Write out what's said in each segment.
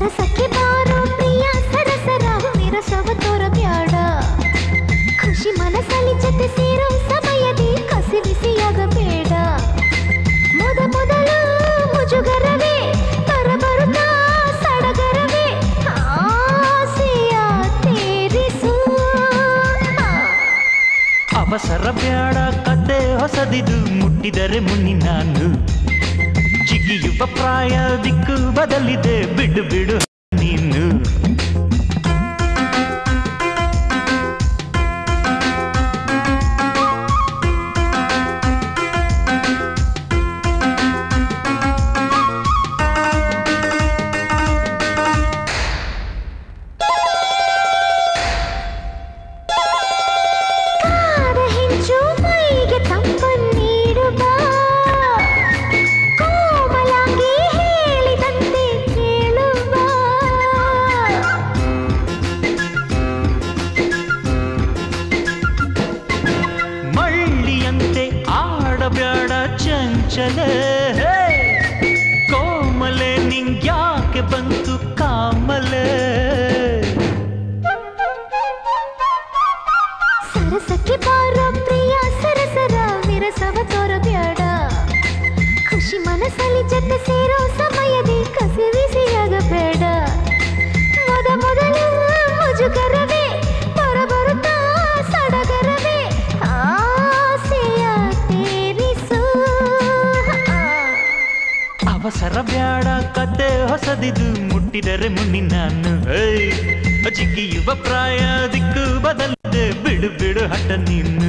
ಸರಸಕ್ಕೆ ಬಾರೋ ಪ್ರಿಯ, ಸರಸರ ವಿರಸವ ತೋರ ಬ್ಯಾಡ ಖುಷಿ ಮನಸ್ಸಲ್ಲಿ ಜೊತೆ ಸೇರೋ ಸಮಯದಿ ಕಸಿ ಬಿಸಿಯಾಗ ಬೇಡ ಮೊದ ಮೊದಲು ಮುಜುಗರವೇ ಬರಬರುತ್ತಾ ಸಡಗರವೇ, ಆಸೆಯ ಅವಸರ ಬ್ಯಾಡ, ಕತೆ ಹೊಸದಿದು ಮುಟ್ಟಿದರೆ ಮುನ್ನಿ ನಾನು. ಜಿಗಿಯುವ ಪ್ರಾಯ ದಿಕ್ಕು ಬದಲಿದೆ. ಬಿಡು ಬಿಡು. ಚಂಚಲ ಹೇ. ಕೋಮಲೆ ನಿಂಗ್ಯಾಕೆ ಬಂತು ಕಾಮಲೆ ಸರಸಕ್ಕೆ ಬಾರೋ ಪ್ರಿಯ ಸರಸರ ವಿರಸವ ತೋರಬ್ಯಾಡ ಖುಷಿ ಮನಸ್ಸಲ್ಲಿ ಜೊತೆ ಸೇರೋ ಸಮಯದಿ ಅವಸರ ಬ್ಯಾಡ ಕತೆ ಹೊಸದಿದು ಮುಟ್ಟಿದರೆ ಮುನ್ನಿ ನಾನು. ಜಿಗಿಯುವ ಪ್ರಾಯ ದಿಕ್ಕು ಬದಲಿದೆ ಬಿಡು ಬಿಡು ಹಠ ನೀನು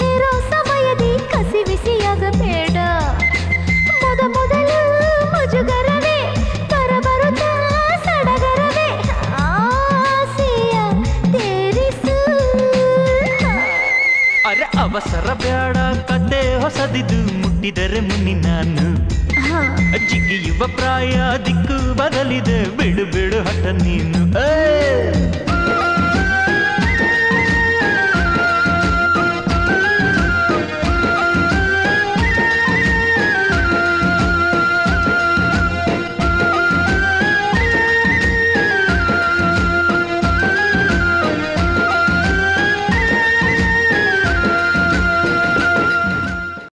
ಸೇರೋ ಸಮಯದಿ ಕಸಿವಿಸಿಯಾಗಬೇಡ. ಮೊದ ಮೊದಲು ಮುಜುಗರವೇ ಬರಬರುತ್ತಾ ಸಡಗರವೇ ಆಸೆಯ ತೀರಿಸು. ಅರೆ ಅವಸರ ಬೇಡ ಕತೆ ಹೊಸದಿದು ಮುಟ್ಟಿದರೆ ಮುನ್ನಿ ನಾನು. ಜಿಗಿಯುವ ಪ್ರಾಯ ದಿಕ್ಕು ಬದಲಿದೆ ಬಿಡು ಬಿಡು ಹಠ ನೀನು. ಏ